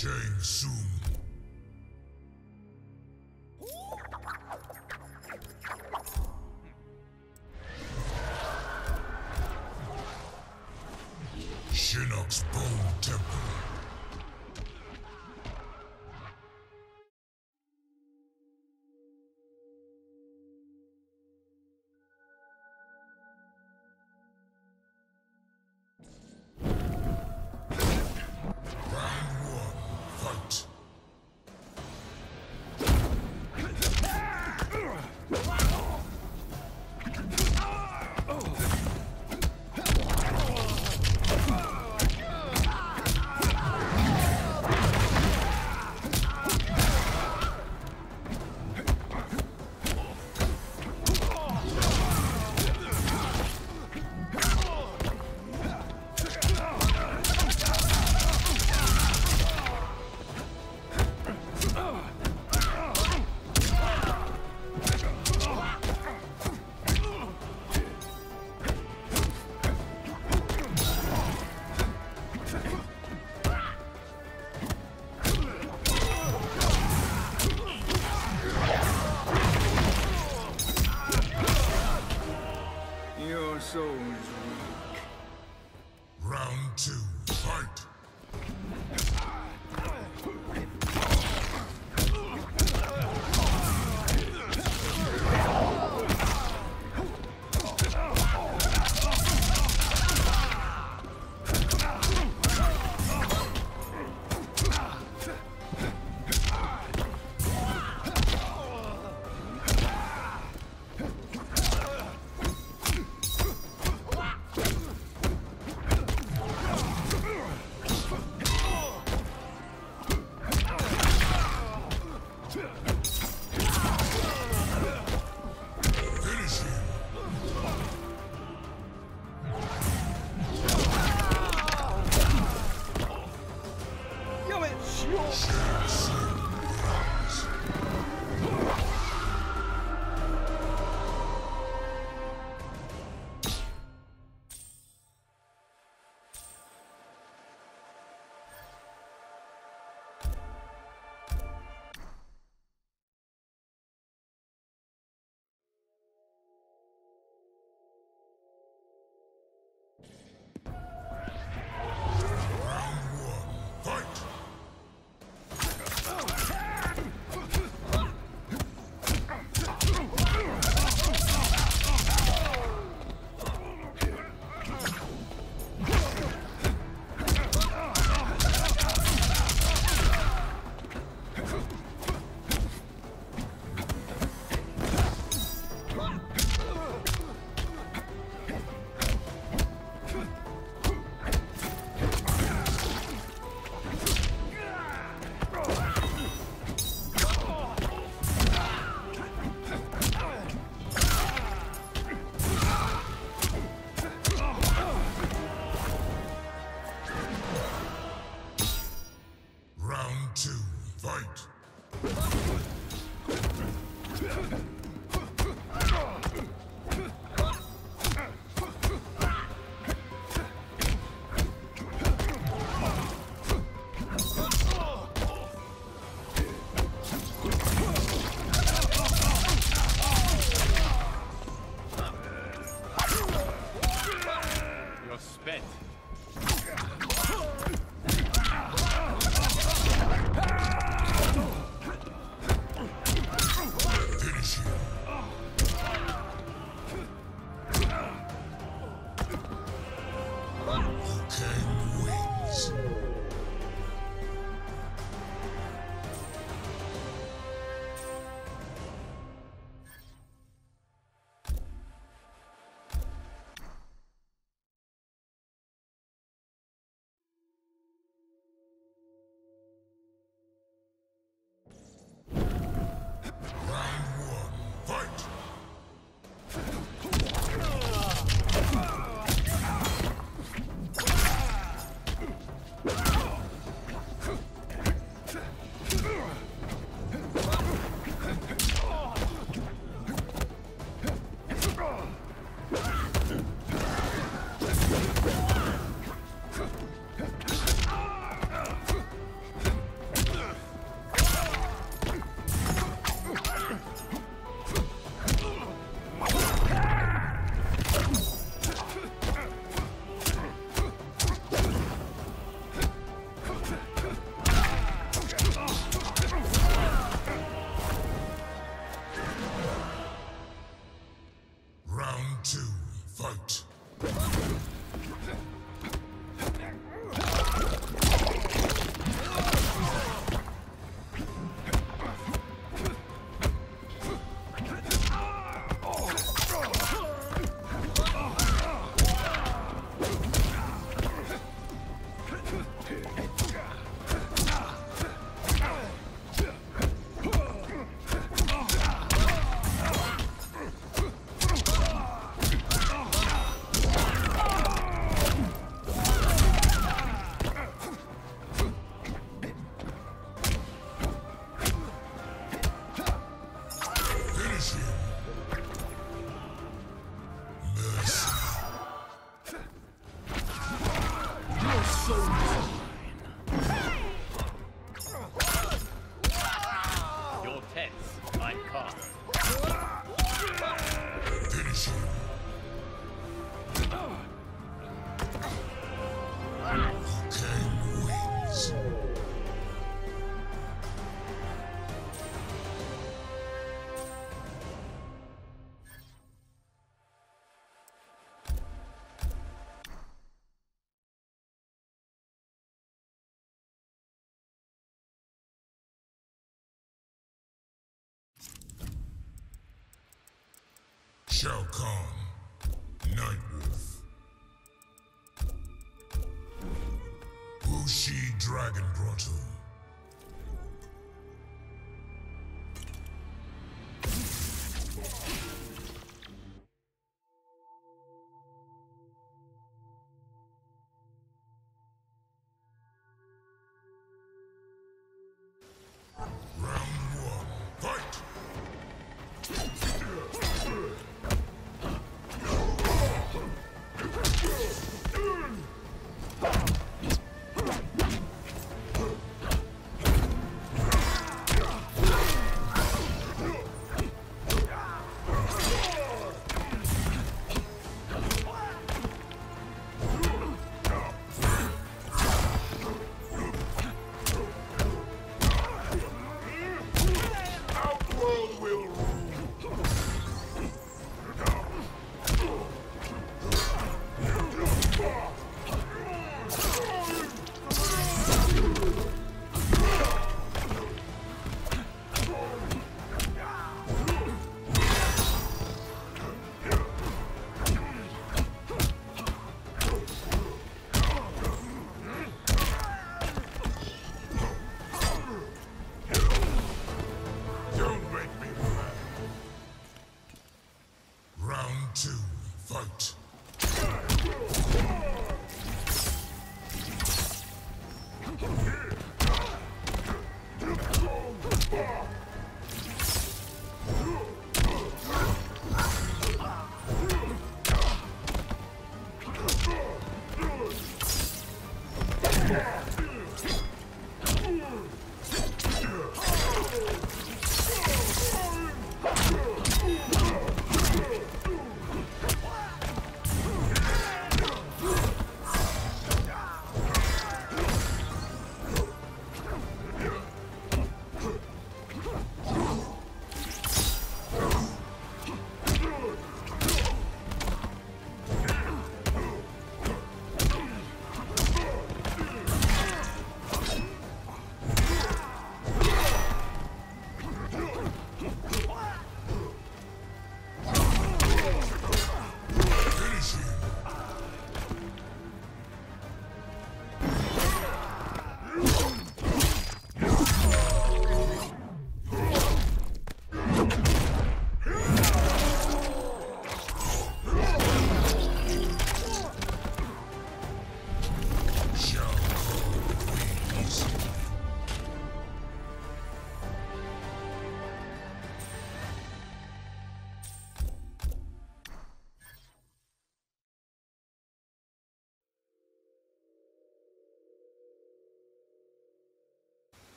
Shang Tsung. Fight. Liu Kang Shao Kahn, Nightwolf. Wu Shi Dragon Grotto. people.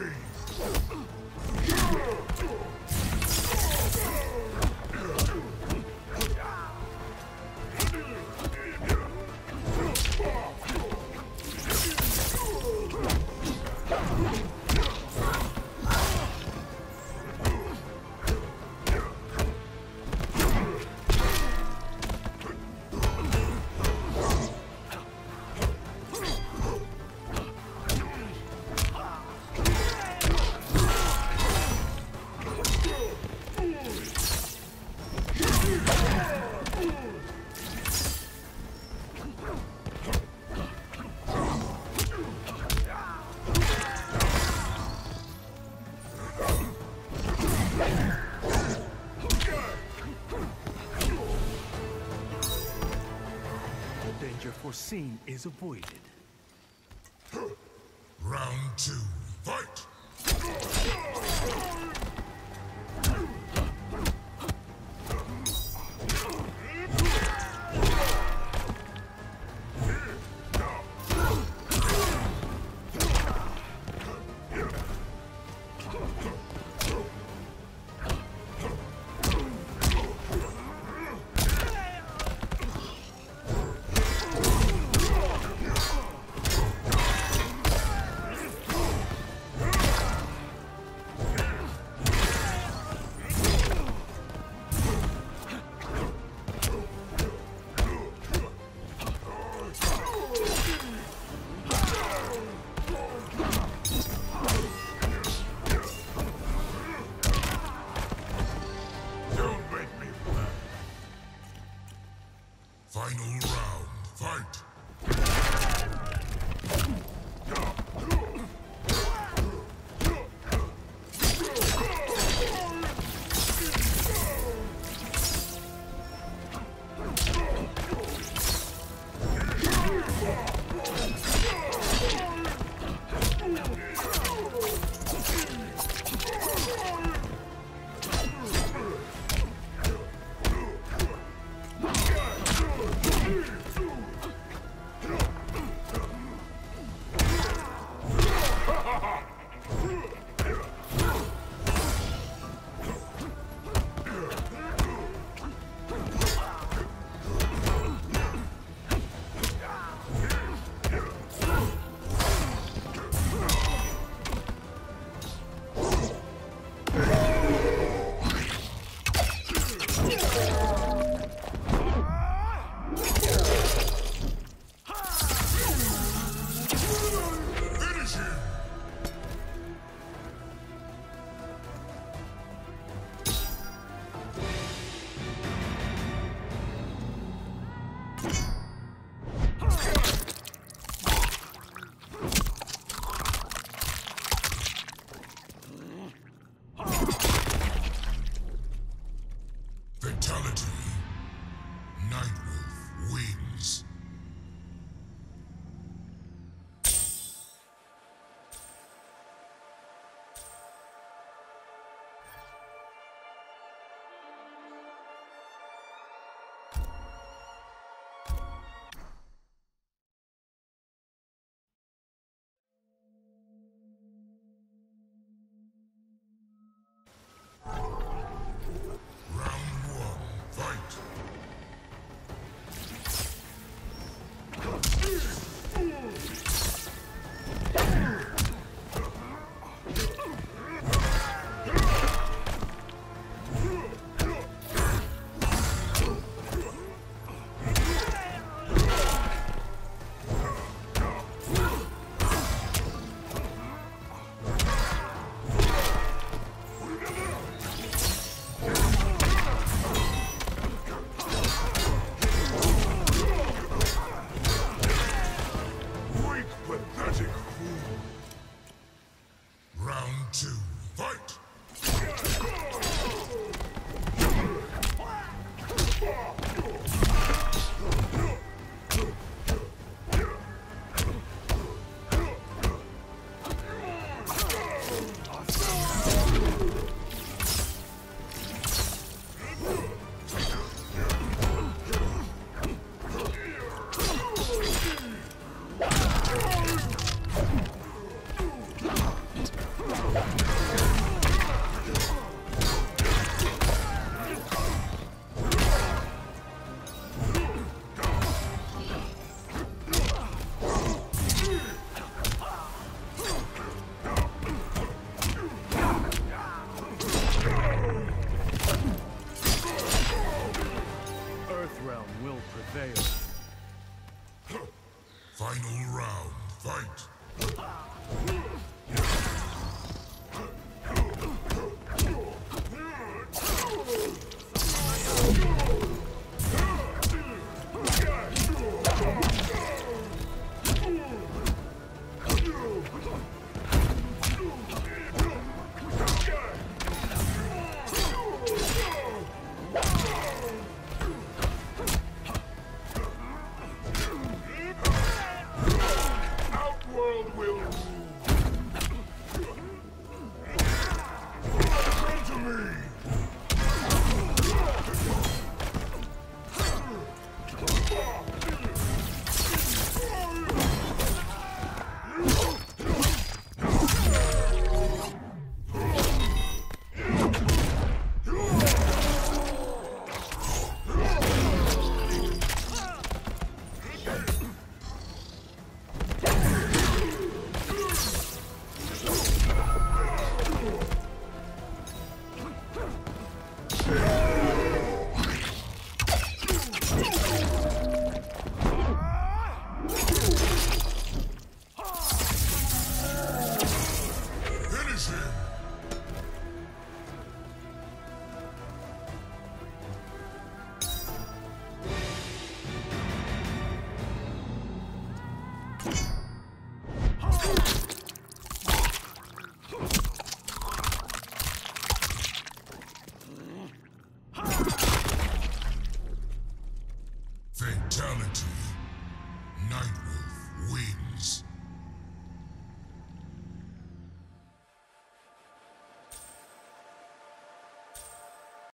me! scene is avoided. Two. Fight.